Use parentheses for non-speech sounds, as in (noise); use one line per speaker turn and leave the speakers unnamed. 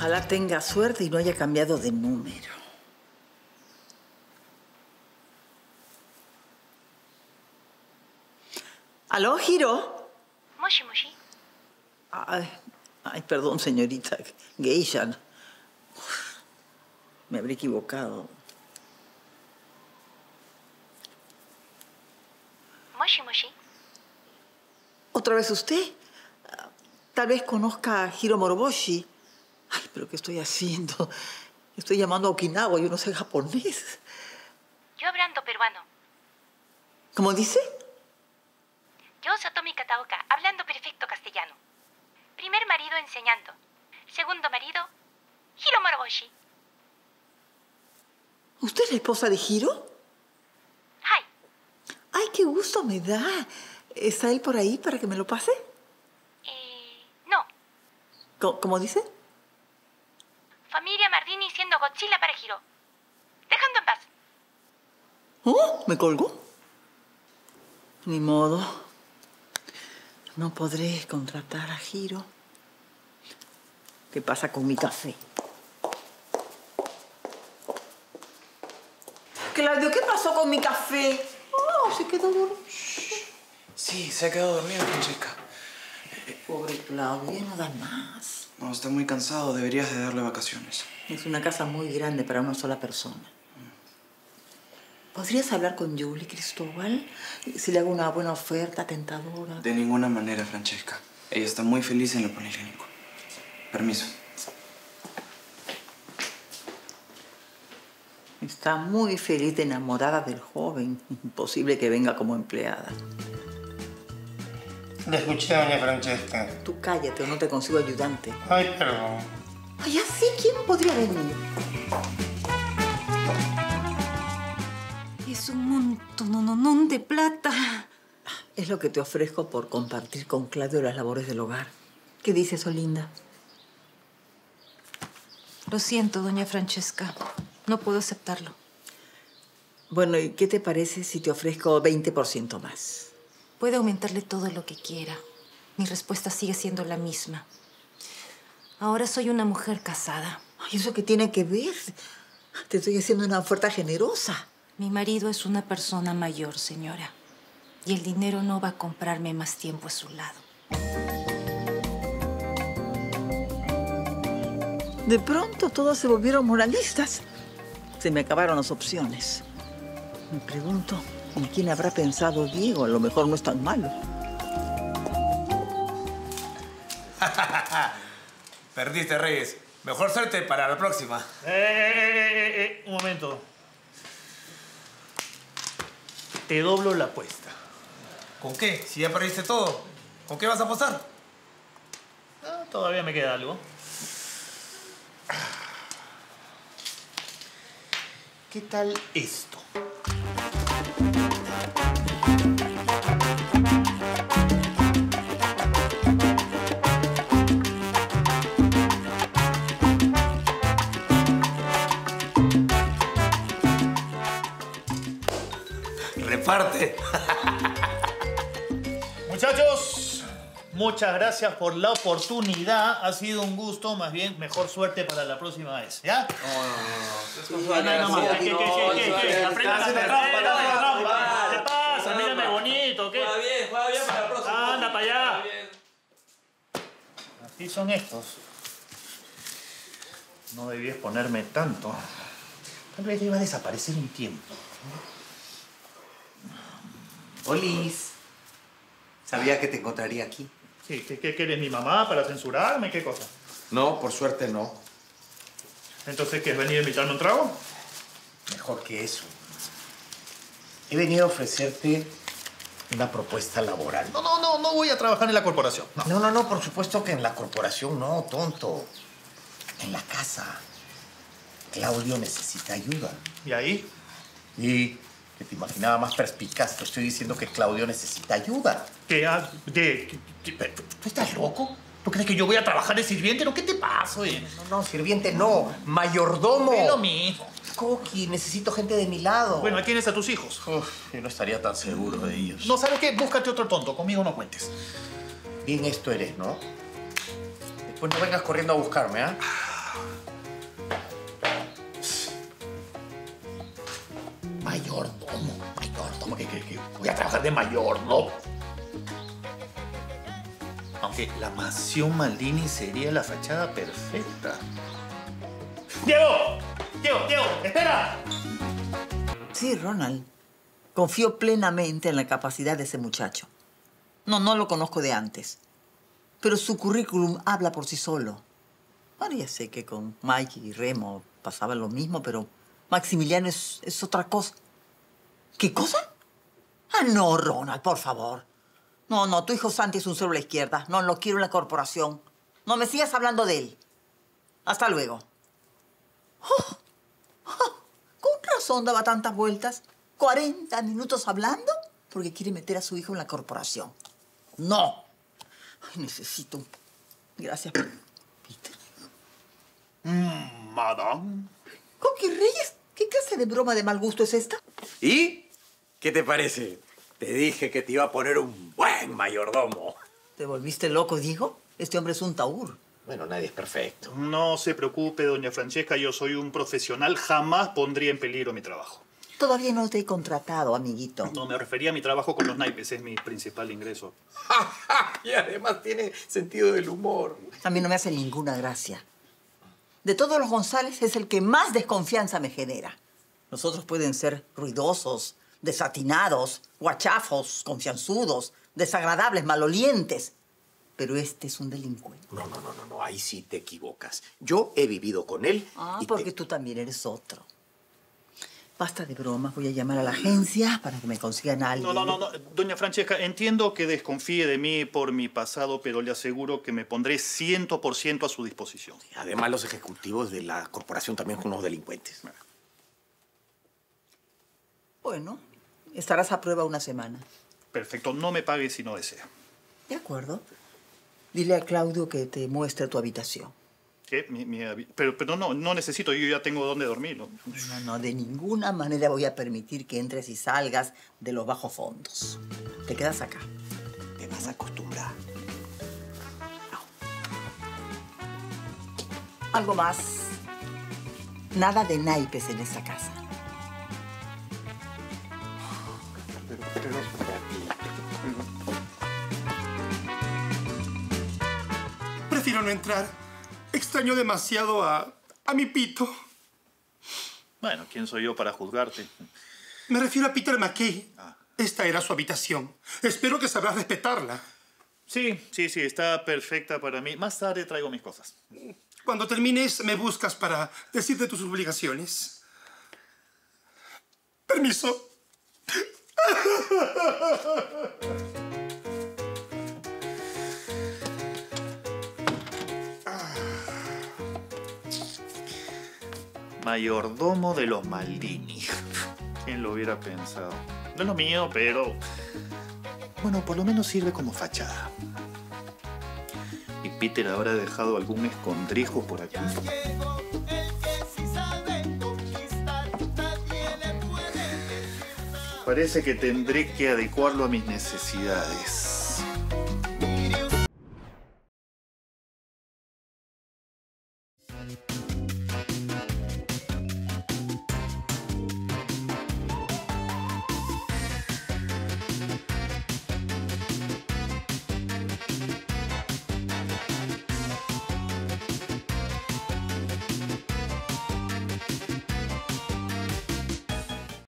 Ojalá tenga suerte y no haya cambiado de número. ¿Aló, Giro?
Moshi, moshi.
Ay, ay, perdón, señorita. Geisha. Me habré equivocado.
Moshi, moshi.
¿Otra vez usted? Tal vez conozca a Hiro Moroboshi. Ay, pero ¿qué estoy haciendo? Estoy llamando a Okinawa, yo no sé japonés.
Yo hablando peruano.
¿Cómo dice?
Yo, Satomi Kataoka, hablando perfecto castellano. Primer marido enseñando. Segundo marido, Hiro Moroboshi.
¿Usted es la esposa de Hiro?
Hi.
Ay, qué gusto me da. ¿Está él por ahí para que me lo pase?
Eh, no.
¿Cómo, cómo dice?
Familia Mardini siendo Godzilla para Hiro. Dejando en paz.
¿Oh? ¿Me colgó? Ni modo. No podré contratar a Hiro. ¿Qué pasa con mi café? Claudio, ¿qué pasó con mi café? Oh, se quedó dormido.
Sí, se ha quedado dormido, Francesca.
Pobre Claudio, ya no da más.
No, está muy cansado. Deberías de darle vacaciones.
Es una casa muy grande para una sola persona. ¿Podrías hablar con Julie, Cristóbal? Si le hago una buena oferta, tentadora.
De ninguna manera, Francesca. Ella está muy feliz en el policlínico. Permiso.
Está muy feliz de enamorada del joven. Imposible que venga como empleada.
Le escuché, doña Francesca.
Tú cállate o no te consigo ayudante.
Ay, perdón.
Ay, así, ¿quién podría venir?
Es un montón de plata.
Es lo que te ofrezco por compartir con Claudio las labores del hogar. ¿Qué dices, Olinda?
Lo siento, doña Francesca. No puedo aceptarlo.
Bueno, ¿y qué te parece si te ofrezco 20% más?
Puede aumentarle todo lo que quiera. Mi respuesta sigue siendo la misma. Ahora soy una mujer casada.
Ay, ¿eso qué tiene que ver? Te estoy haciendo una oferta generosa.
Mi marido es una persona mayor, señora. Y el dinero no va a comprarme más tiempo a su lado.
De pronto todos se volvieron moralistas. Se me acabaron las opciones. Me pregunto, ¿en quién habrá pensado Diego? A lo mejor no es tan malo. (laughs)
Perdiste, Reyes. Mejor suerte para la próxima.
Eh, eh, eh, eh, un momento. Te doblo la apuesta.
¿Con qué? Si ya perdiste todo. ¿Con qué vas a apostar?
Ah, todavía me queda algo. ¿Qué tal esto?
Reparte.
Muchachos, muchas gracias por la oportunidad. Ha sido un gusto, más bien, mejor suerte para la próxima vez, ¿ya? No, no, no. ¿Qué, bonito, ¿qué?
Juega bien, juega bien para la próxima.
Anda para allá. Así son estos. No debías ponerme tanto. Tal vez iba a desaparecer un tiempo.
Olis. Sabía que te encontraría aquí.
Sí, ¿qué, qué, qué eres mi mamá para censurarme? ¿Qué cosa?
No, por suerte no.
Entonces, ¿qué es venir a invitarme un trago?
Mejor que eso. He venido a ofrecerte una propuesta laboral.
No, no, no, no voy a trabajar en la corporación. No.
No, no, no, por supuesto que en la corporación no, tonto. En la casa. Claudio necesita ayuda.
¿Y ahí?
Y que te imaginaba más perspicaz. Te estoy diciendo que Claudio necesita ayuda.
¿Qué? de- qué- ¿Tú estás loco? ¿Tú crees que yo voy a trabajar de sirviente? ¿No? ¿Qué te pasa, oye?
No, no, sirviente no. Mayordomo.
Es lo mismo.
Coqui, necesito gente de mi lado.
Bueno, ¿a tienes a tus hijos?
Uf, yo no estaría tan seguro de ellos.
No, ¿sabes qué? Búscate otro tonto. Conmigo no cuentes.
Bien esto eres, ¿no? Después no vengas corriendo a buscarme, ¿ah? Mayordomo, mayordomo, que, que- que voy a trabajar de mayordomo.
Aunque la mansión Maldini sería la fachada perfecta. ¡Diego! ¡Diego, Diego! ¡Espera!
Sí, Ronald. Confío plenamente en la capacidad de ese muchacho. No, no lo conozco de antes. Pero su currículum habla por sí solo. Bueno, ya sé que con Mike y Remo pasaba lo mismo, pero Maximiliano es, es otra cosa. ¿Qué cosa? Ah, no, Ronald, por favor. No, no, tu hijo Santi es un cero a la izquierda. No lo quiero en la corporación. No me sigas hablando de él. Hasta luego. Oh, oh, con razón daba tantas vueltas. 40 minutos hablando porque quiere meter a su hijo en la corporación. No. Ay, necesito. un- Gracias, Peter.
Madame.
Coqui Reyes, ¿qué clase de broma de mal gusto es esta?
¿Y? ¿Qué te parece? Te dije que te iba a poner un buen mayordomo.
¿Te volviste loco, Diego? Este hombre es un taur.
Bueno, nadie es perfecto.
No se preocupe, doña Francesca, yo soy un profesional, jamás pondría en peligro mi trabajo.
Todavía no te he contratado, amiguito.
No, me refería a mi trabajo con los naipes, es mi principal ingreso. (laughs)
y además tiene sentido del humor.
A mí no me hace ninguna gracia. De todos los González es el que más desconfianza me genera. Los otros pueden ser ruidosos, desatinados, guachafos, confianzudos, desagradables, malolientes. Pero este es un delincuente.
No, no, no, no, no, ahí sí te equivocas. Yo he vivido con él.
Ah,
y te-
porque tú también eres otro. Basta de bromas, voy a llamar a la agencia para que me consigan a alguien.
No, no, no, no. Doña Francesca, entiendo que desconfíe de mí por mi pasado, pero le aseguro que me pondré 100% a su disposición.
Además, los ejecutivos de la corporación también son unos delincuentes.
Bueno, estarás a prueba una semana.
Perfecto, no me pague si no desea.
De acuerdo. Dile a Claudio que te muestre tu habitación.
¿Qué? Mi- mi pero, pero no, no necesito, yo ya tengo dónde dormir. ¿no?
No, no, de ninguna manera voy a permitir que entres y salgas de los bajos fondos. Te quedas acá.
Te vas a acostumbrar.
Algo más. Nada de naipes en esta casa.
Prefiero no entrar. Extraño demasiado a, a mi pito.
Bueno, ¿quién soy yo para juzgarte?
Me refiero a Peter McKay. Esta era su habitación. Espero que sabrás respetarla.
Sí, sí, sí, está perfecta para mí. Más tarde traigo mis cosas.
Cuando termines, me buscas para decirte tus obligaciones. Permiso. (laughs)
Mayordomo de los Maldini. (laughs) ¿Quién lo hubiera pensado? No es lo mío, pero... Bueno, por lo menos sirve como fachada. Y Peter habrá dejado algún escondrijo por aquí. Parece que tendré que adecuarlo a mis necesidades.